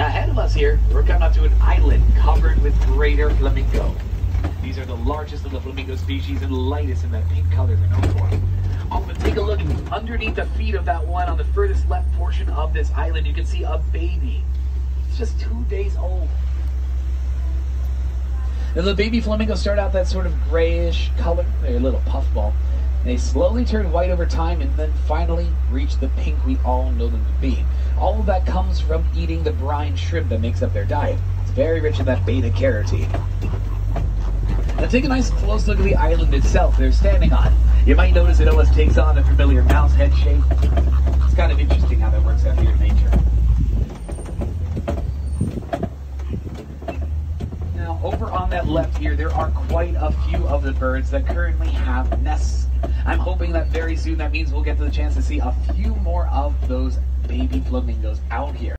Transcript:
Ahead of us here, we're coming up to an island covered with greater flamingo. These are the largest of the flamingo species and lightest in that pink color they're known for. Oh, but take a look underneath the feet of that one on the furthest left portion of this island. You can see a baby. It's just two days old. And the baby flamingos start out that sort of grayish color. They're a little puffball. They slowly turn white over time and then finally reach the pink we all know them to be. All of that comes from eating the brine shrimp that makes up their diet. It's very rich in that beta carotene. Now take a nice close look at the island itself they're standing on. You might notice it almost takes on a familiar mouse head shape. It's kind of interesting how that works out here in nature. Now over on that left here, there are quite a few of the birds that currently have nests I'm hoping that very soon that means we'll get to the chance to see a few more of those baby flamingos out here.